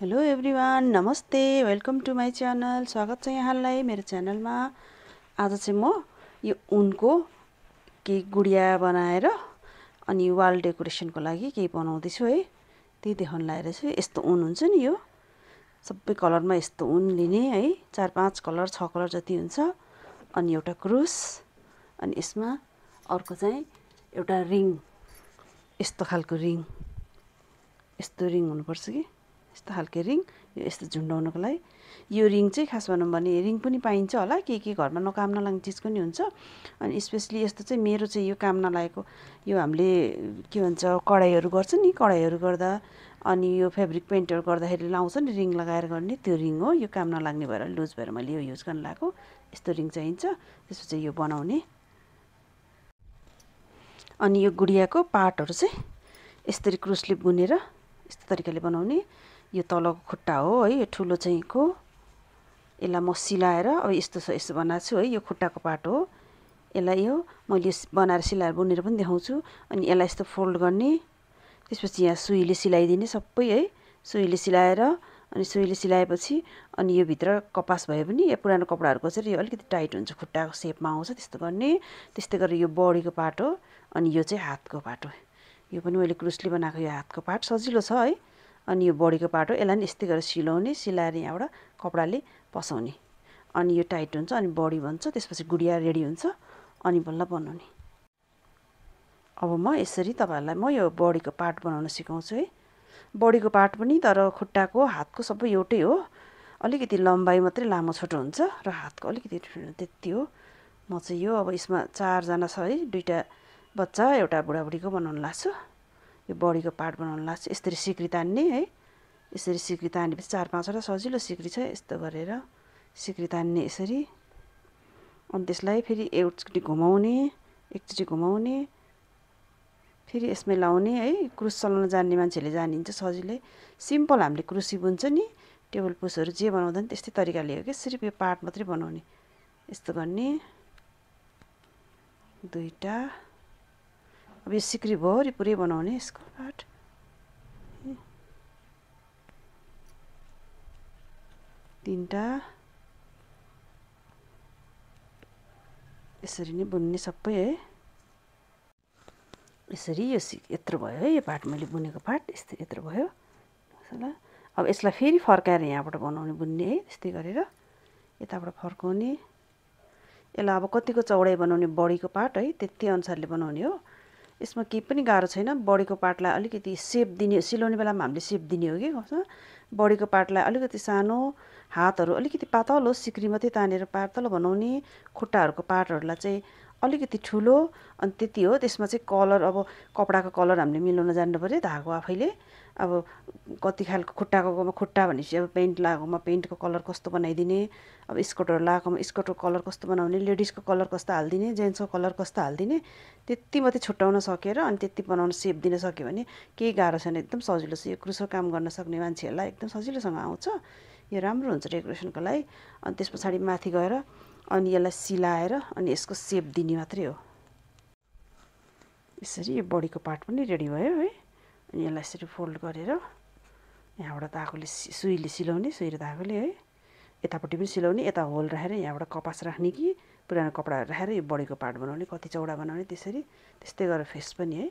Hello everyone नमस्ते welcome to my channel स्वागत छ यहाँलाई मेरो च्यानलमा आज चाहिँ म यो उनको केही गुडिया बनाएर अनि वाल डेकोरेसनको लागि केही बनाउँदैछु है त्यही देखाउनु लगाएर चाहिँ यस्तो उन हुन्छ नि यो सबै कलरमा यस्तो उन लिने है चार पाँच कलर छ कलर जति हुन्छ अनि एउटा क्रुस अनि यसमा अर्को चाहिँ एउटा रिङ यस्तो खालको रिङ यस्तो रिङ हुनुपर्छ कि यस्तो खालको रिङ यस्तो झुन्डाउनुको लागि। यो रिङ चाहिँ खास भनौँ भने रिङ पनि पाइन्छ होला के के घरमा नकाम नलाग्ने चिज पनि हुन्छ। अनि स्पेसली यस्तो चाहिँ मेरो चाहिँ यो काम नलागेको यो हामीले के भन्छ कढाइहरू गर्छ नि कढाइहरू गर्दा अनि यो फेब्रिक पेन्टहरू गर्दाखेरि लाउँछ नि रिङ लगाएर गर्ने त्यो रिङ हो। यो काम नलाग्ने भएर लुज भएर मैले यो युज गर्न लगाएको यस्तो रिङ चाहिन्छ त्यसपछि यो बनाउने। अनि यो गुडियाको पार्टहरू चाहिँ यसरी क्रुसले बुनेर यस्तो तरिकाले बनाउने। यो तलको खुट्टा हो है यो ठुलो चाहिँ को यसलाई म सिलाएर अब यस्तो छ यस्तो बनाएको छु है यो खुट्टाको पार्ट हो। यसलाई यो मैले बनाएर सिलाएर बुनेर पनि देखाउँछु। अनि यसलाई यस्तो फोल्ड गर्ने त्यसपछि यहाँ सुईले सिलाइदिने सबै है सुईले सिलाएर अनि सुईले सिलाएपछि अनि यो भित्र कपास भए पनि यो पुरानो कपडाहरूको चाहिँ यो अलिकति टाइट हुन्छ खुट्टाको सेपमा आउँछ त्यस्तो गर्ने। त्यस्तै गरेर यो बडीको पार्ट हो अनि यो चाहिँ हातको पार्ट हो। यो पनि मैले क्रुसले बनाएको यो हातको पार्ट सजिलो छ है। अनि यो बडीको पार्ट हो यसलाई पनि यस्तै गरेर सिलाउने सिलाएर यहाँबाट कपडाले पसाउने। अनि यो टाइट हुन्छ अनि बडी बन्छ त्यसपछि गुडिया रेडी हुन्छ अनि बल्ल बनाउने। अब म यसरी तपाईँहरूलाई म यो बडीको पार्ट बनाउन सिकाउँछु है। बडीको पार्ट पनि तर खुट्टाको हातको सबै एउटै हो। अलिकति लम्बाइ मात्रै लामो छोटो हुन्छ र हातको अलिकति त्यति हो। म चाहिँ यो अब यसमा चारजना छ है दुइटा बच्चा एउटा बुढाबुढीको बनाउनु लाग्छु यो बडीको पार्ट बनाउनु लाग्छ यसरी सिक्री तान्ने है। यसरी सिक्री तानेपछि चार पाँचवटा सजिलो सिक्री छ यस्तो गरेर सिक्री तान्ने यसरी। अनि त्यसलाई फेरि एकचोटि घुमाउने एकचोटि घुमाउने फेरि यसमै लाउने है। क्रुस चलाउन जान्ने मान्छेहरूले जानिन्छ सजिलै। सिम्पल हामीले क्रुसी बुन्छ नि टेबल पुसहरू जे बनाउँदा नि त्यस्तै तरिकाले हो कि सिर्फ यो पार्ट मात्रै बनाउने। यस्तो गर्ने। दुईवटा। अब यो सिक्री भरि पुरै बनाउने यसको पार्ट तिनवटा यसरी नै बुन्ने सबै है। यसरी यो सि यत्रो भयो है यो पार्ट मैले बुनेको पार्ट यस्तै यत्रो भयो। अब यसलाई फेरि फर्काएर यहाँबाट बनाउने बुन्ने है त्यस्तै गरेर यताबाट फर्काउने। यसलाई अब कतिको चौडाइ बनाउने बडीको पार्ट है त्यति अनुसारले बनाउने हो। यसमा केही पनि गाह्रो छैन। बडीको पार्टलाई अलिकति सेप दिने सिलाउने बेलामा हामीले सेप दिने हो कि? कसमा? बडीको पार्टलाई अलिकति सानो हातहरू अलिकति पातलो सिक्री मात्रै तानेर पातलो बनाउने खुट्टाहरूको पार्टहरूलाई चाहिँ अलिकति ठुलो अनि त्यति हो। त्यसमा चाहिँ कलर अब कपडाको कलर हामीले मिलाउन जान्नु पऱ्यो धागो आफैले। अब कति खालको खुट्टाको खुट्टा भनेपछि अब पेन्ट लगाएकोमा पेन्टको कलर कस्तो बनाइदिने अब स्कर्टहरू लगाएकोमा स्कर्टको कलर कस्तो बनाउने लेडिजको कलर कस्तो हालिदिने जेन्ट्सको कलर कस्तो हालिदिने त्यति मात्रै छुट्याउन सकेर अनि त्यति बनाउन सेप दिन सक्यो भने केही गाह्रो छैन। एकदम सजिलो छ। यो क्रुसो काम गर्न सक्ने मान्छेहरूलाई एकदम सजिलोसँग आउँछ। यो राम्रो हुन्छ डेकोरेसनको लागि। अनि त्यस पछाडि माथि गएर अनि यसलाई सिलाएर अनि यसको सेप दिने मात्रै हो। यसरी यो बडीको पार्ट पनि रेडी भयो है। अनि यसलाई यसरी फोल्ड गरेर यहाँबाट धागोले सुईले सिलाउने सुई र धागोले है। यतापट्टि पनि सिलाउने यता होल राखेर यहाँबाट कपास राख्ने कि पुरानो कपडाहरू राखेर यो बडीको पार्ट बनाउने कति चौडा बनाउने त्यसरी त्यस्तै गरेर फेस पनि है।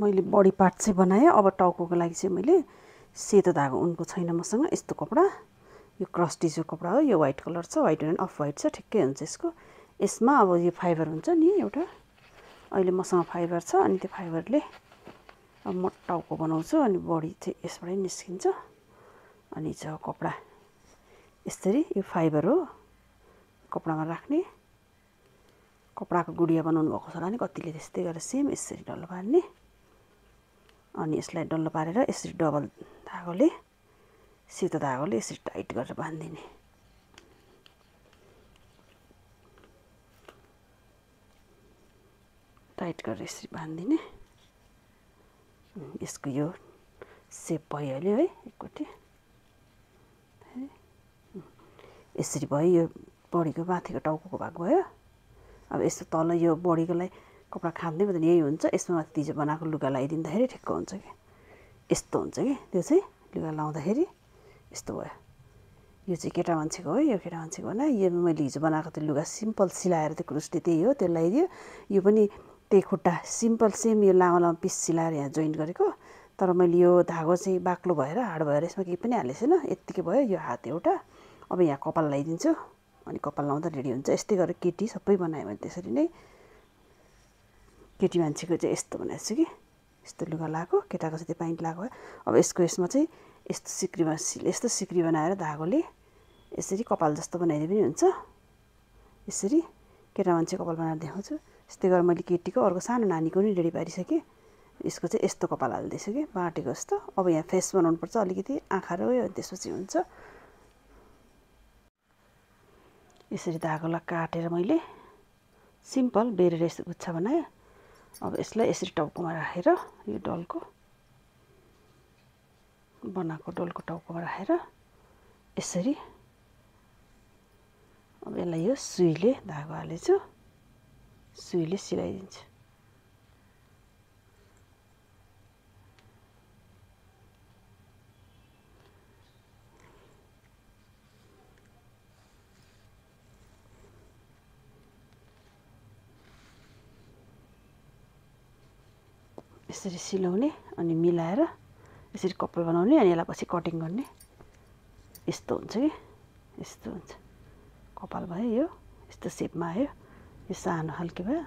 मैले बडी पार्ट चाहिँ बनाएँ अब टाउकोको लागि चाहिँ मैले सेतो धागो उनको छैन मसँग यस्तो कपडा। यो क्रस टिस्यु कपडा हो यो वाइट कलर छ वाइट एन्ड अफ वाइट छ ठिकै हुन्छ यसको। यसमा अब यो फाइबर हुन्छ नि एउटा। अहिले मसँग फाइबर छ अनि त्यो फाइबरले अब म टाउको बनाउँछु अनि बडी चाहिँ यसबाटै निस्किन्छ। अनि चाहिँ कपडा। यसरी यो फाइबर हो कपडामा राख्ने। कपडाको गुडिया बनाउनु भएको छ होला नि कतिले त्यस्तै गरेर सेम यसरी डल्लो पार्ने अनि यसलाई डल्लो पारेर यसरी डबल धागोले सेतो धागोले यसरी टाइट गरेर बाँधिदिने। टाइट गरेर यसरी बाँधिदिने। यसको यो सेप भइहाल्यो है एकपट्टि यसरी भयो यो बडीको माथिको टाउको भाग भयो। अब यस्तो तल यो बडीकोलाई कपडा खाँदै पनि यही हुन्छ यसमा माथि तिजो बनाएको लुगा लगाइदिँदाखेरि ठिक्क हुन्छ कि? यस्तो हुन्छ कि? त्यो चाहिँ लुगा लाउँदाखेरि यस्तो भयो यो चाहिँ केटा मान्छेको हो यो केटा मान्छेको होइन यो मैले हिजो बनाएको त्यो लुगा सिम्पल सिलाएर त्यो क्रुसले त्यही हो त्यो लगाइदियो यो पनि त्यही खुट्टा सिम्पल सेम यो लामो लामो पिस सिलाएर यहाँ जोइन्ट गरेको तर मैले यो धागो चाहिँ बाक्लो भएर हाड भएर यसमा केही पनि हालेको छैन यत्तिकै भयो यो हात एउटा अब यहाँ कपाल लगाइदिन्छु अनि कपाल लाउँदा रेडी हुन्छ यस्तै गरेर केटी सबै बनायो भने त्यसरी नै केटी मान्छेको चाहिँ यस्तो बनाएको छु कि यस्तो लुगा लगाएको केटाको चाहिँ त्यो पाइन्ट लगाएको अब यसको यसमा चाहिँ यस्तो सिक्रीमा यस्तो सिक्री बनाएर धागोले यसरी कपाल जस्तो बनाइदिए पनि हुन्छ। यसरी केटा मान्छे कपाल बनाएर देखाउँछु। यस्तै गरेर मैले केटीको अर्को सानो नानीको पनि रेडी पारिसकेँ। यसको चाहिँ यस्तो कपाल हाल्दैछु कि बाँटेको जस्तो। अब यहाँ फेस बनाउनुपर्छ अलिकति आँखा रह्यो त्यसपछि हुन्छ। यसरी धागोलाई काटेर मैले सिम्पल बेरेर यस्तो गुच्छा बनाएँ। अब यसलाई यसरी टाउकोमा राखेर यो डलको बनाएको डोलको टाउकोमा राखेर यसरी अब यसलाई यो सुईले धागो हालेछु सुईले सिलाइदिन्छु। यसरी सिलाउने अनि मिलाएर यसरी कपाल बनाउने अनि यसलाई पछि कटिङ गर्ने। यस्तो हुन्छ कि? यस्तो हुन्छ। कपाल भयो यो यस्तो सेपमा आयो। यो सानो खालको भयो।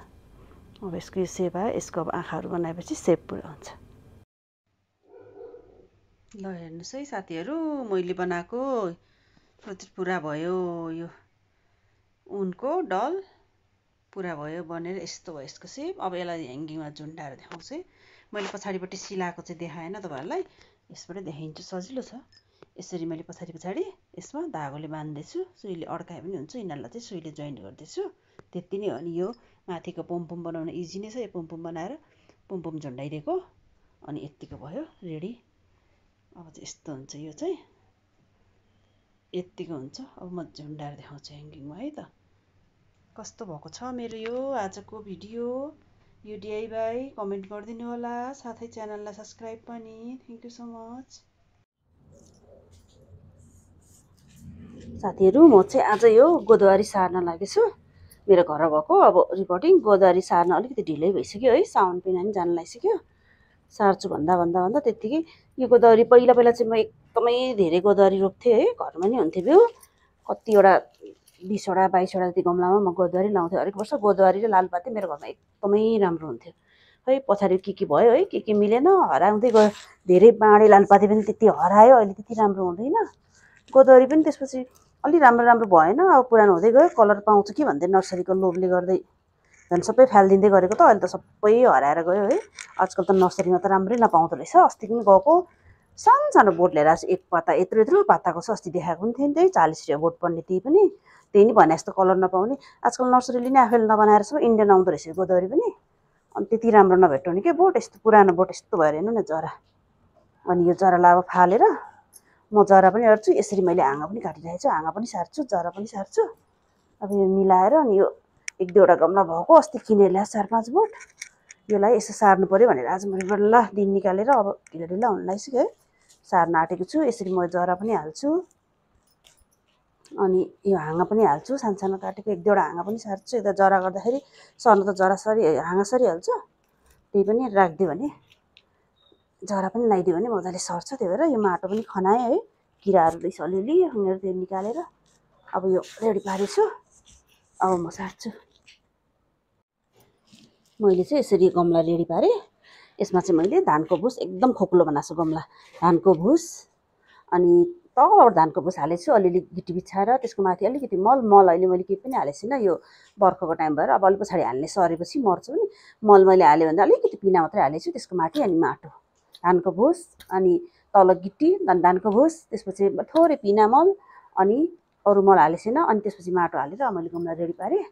अब यसको यो सेप आयो यसको अब आँखाहरू बनाएपछि सेप पुरा हुन्छ। ल हेर्नुहोस् है साथीहरू मैले बनाएको पुरा भयो यो। उनको डल पुरा भयो बनेर यस्तो भयो यसको सेप अब यसलाई ह्याङ्गिङमा झुन्डाएर देखाउँछु है। मैले पछाडिपट्टि सिलाएको चाहिँ देखाएन तपाईँहरूलाई। यसबाट देखाइन्छु सजिलो छ। यसरी मैले पछाडि पछाडि यसमा धागोले बाँध्दैछु। सुईले अड्काए पनि हुन्छ यिनीहरूलाई चाहिँ सुईले जोइन्ट गर्दैछु। त्यति नै हो अनि यो माथिको पम्पम बनाउन इजी नै छ यो पम्पम बनाएर पम्पम झुन्डाइदिएको। अनि यत्तिको भयो रेडी अब चाहिँ यस्तो हुन्छ यो चाहिँ। यत्तिको हुन्छ। अब म झुन्डाएर देखाउँछु ह्याङ्गिङमा है त। कस्तो भएको छ मेरो यो आजको भिडियो? यो डिआइवाई कमेन्ट गरिदिनु होला साथै च्यानललाई सब्सक्राइब पनि। थ्याङ्क यू सो मच साथीहरू म चाहिँ आज यो गोदावरी सार्न लागेछु मेरो घर भएको अब रिपोर्टिङ गोदावरी सार्न अलिकति ढिलै भइसक्यो है साउन पिना पनि जानु लागिसक्यो। सार्छु भन्दा भन्दा भन्दा त्यत्तिकै यो गोदावरी पहिला पहिला चाहिँ म एकदमै धेरै गोदावरी रोप्थेँ है घरमा नि हुन्थ्यो बिउ। कतिवटा बिसवटा बाइसवटा जति गमलामा म गोदावरी लाउँथेँ हरेक वर्ष गोदावरी र लालुपाते मेरो घरमा एकदमै राम्रो हुन्थ्यो। खै पछाडि के के भयो है? के के मिलेन? हराउँदै गयो। धेरै बाँडे लालुपाते पनि त्यति हरायो अहिले त्यति राम्रो हुँदैन। गोदावरी पनि त्यसपछि अलि राम्रो राम्रो भएन। अब पुरानो हुँदै गयो। कलर पाउँछ कि भन्दै नर्सरीको लोभले गर्दै झन् सबै फालिदिँदै गरेको त। अहिले त सबै हराएर गयो है? आजकल त नर्सरीमा त राम्रै नपाउँदो रहेछ। अस्ति पनि गएको। सानो बोट लिएर एक पाता यत्रो यत्रो पाताको छ अस्ति देखाएको पनि थियो नि त्यही चालिस रुपियाँ बोट पर्ने त्यही पनि। त्यही नि भने जस्तो कलर नपाउने। आजकल नर्सरीले नै आफैले नबनाएर सब इन्डियन आउँदो रहेछ गोदावरी पनि। अनि त्यति राम्रो नभेटाउने क्या बोट? यस्तो पुरानो बोट यस्तो भएर हेर्नु न जरा। अनि यो जरालाई अब फालेर म जरा पनि हेर्छु यसरी मैले हाँगा पनि काटिरहेको छु। हाँगा पनि सार्छु जरा पनि सार्छु। अब यो मिलाएर अनि यो एक दुईवटा गमला भएको अस्ति किनेर ल्याएको चार पाँच बोट। योलाई यसो सार्नु पऱ्यो भनेर आज मैले बल्ल दिन निकालेर अब ढिलो ढिलो हुन लागिसक्यो है। सार्न आँटेको छु यसरी म जरा पनि हाल्छु। अनि यो हाँगा पनि हाल्छु सानो सानो काटेको एक दुईवटा हाँगा पनि सार्छु। यता जरा गर्दाखेरि सर्नु त जरा सरी हाँगा सरिहाल्छ त्यही पनि राखिदियो भने जरा पनि लगाइदियो भने मजाले सर्छ त्यही भएर यो माटो पनि खनाएँ है। किराहरू रहेछ अलिअलि उनीहरू त्यो निकालेर अब यो रेडी पारेछु। अब म सार्छु। मैले चाहिँ यसरी गमला रेडी पारेँ। यसमा चाहिँ मैले धानको भुस एकदम खोक्लो बनाएको छु गमला। धानको भुस अनि तलबाट धानको भुस हालेको छु अलिअलि गिटी बिछाएर त्यसको माथि अलिकति मल मल अहिले मैले केही पनि हालेको छुइनँ यो बर्खाको टाइम भएर। अब अलिक पछाडि हाल्ने सरेपछि मर्छु नि मल मैले हालेँ भने अलिकति पिना मात्रै हालेको छु त्यसको माथि अनि माटो। धानको भुस अनि तल गिटी धानको भुस त्यसपछि थोरै पिना मल अनि अरू मल हालेको छैन अनि त्यसपछि माटो हालेर मैले गमला रेडी पारेँ।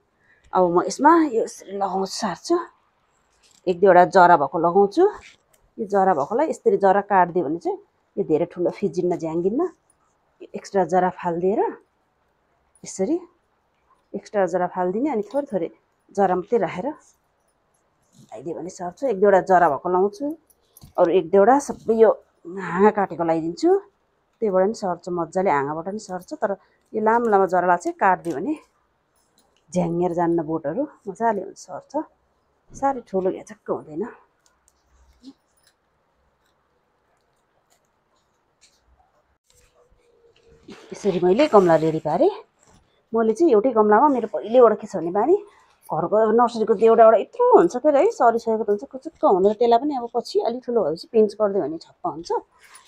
अब म यसमा यो लगाउँछु सार्छु। एक दुईवटा जरा भएको लगाउँछु। यो जरा भएकोलाई यसरी जरा काटिदियो भने चाहिँ यो धेरै ठुलो फिजिन्न झ्याङ्गिन्न। एक्स्ट्रा जरा फालिदिएर यसरी एक्स्ट्रा जरा फालिदिने अनि थोरै थोरै जरा मात्रै राखेर आइदियो भने सर्छु। एक दुईवटा जरा भएको लाउँछु अरू एक दुईवटा सबै यो हाँगा काटेको लगाइदिन्छु। त्यहीबाट पनि सर्छ मजाले हाँगाबाट पनि सर्छ। तर यो लामो लामो जरालाई चाहिँ काटिदियो भने झ्याङ्गेर जान्न बोटहरू मजाले सर्छ। साह्रै ठुलो घ्याचक्क हुँदैन यसरी मैले गमला रेडी पारेँ मैले चाहिँ एउटै गमलामा मेरो पहिल्यैबाट के छ भने बानी घरको नर्सरीको त्यो एउटा एउटा यत्रो हुन्छ के अरे है सरिसकेको हुन्छ कुचुक्क हुँदैन त्यसलाई पनि अब पछि अलिक ठुलो भएपछि पिन्च गरिदियो भने छप्प हुन्छ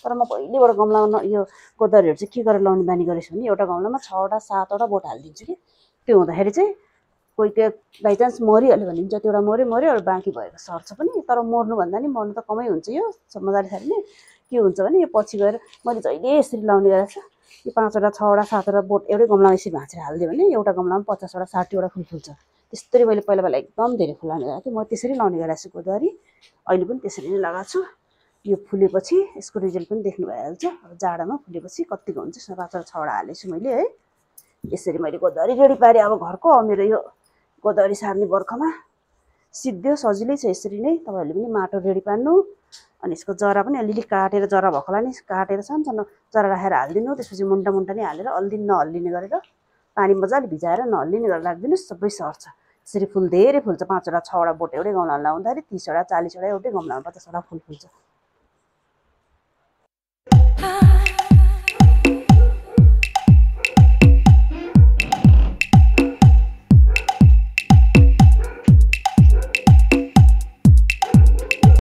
तर म पहिल्यैबाट गमलामा यो गोदरीहरू चाहिँ के गरेर लाउने बानी गरेको छु भने एउटा गमलामा छवटा सातवटा बोट हालिदिन्छु कि त्यो हुँदाखेरि चाहिँ कोही त्यो बाइचान्स मरिहाल्यो भने जतिवटा मऱ्यो मऱ्यो अरू बाँकी भएको सर्छ पनि। तर मर्नु भन्दा नि मर्नु त कमै हुन्छ यो मजाले सारीले के हुन्छ भने यो पछि गएर मैले जहिले यसरी लाउने गरेको छु यो पाँचवटा छवटा सातवटा बोट एउटै गमलामा यसरी भाँचेर हालिदियो भने एउटा गमलामा पचासवटा साठीवटा फुल फुल्छ। त्यसरी मैले पहिला पहिला एकदम धेरै फुल लाउने गरेको थिएँ। म त्यसरी लाउने गरेको छु गोदावरी। अहिले पनि त्यसरी नै लगाएको छु। यो फुलेपछि यसको रिजल्ट पनि देख्नु भइहाल्छ। अब जाडोमा फुलेपछि कतिको हुन्छ पाँचवटा छवटा हालेको छु मैले है। यसरी मैले गोदावरी रेडी पारेँ। अब घरको मेरो यो गोदावरी सार्ने बर्खामा सिद्धो सजिलै छ यसरी नै। तपाईँहरूले पनि माटो रेडी पार्नु। अनि यसको जरा पनि अलिअलि काटेर जरा भएको होला नि काटेर सानो सानो जरा राखेर हालिदिनु। त्यसपछि मुन्टा मुन्टा नै हालेर अल्दिन नहल्लिने गरेर पानी मजाले भिजाएर नहल्लिने गरेर राखिदिनुहोस् सबै सर्छ। यसरी फुल धेरै फुल्छ पाँचवटा छवटा बोट एउटै गमलामा लाउँदाखेरि तिसवटा चालिसवटा एउटै गमलामा पचासवटा फुल फुल्छ। ah.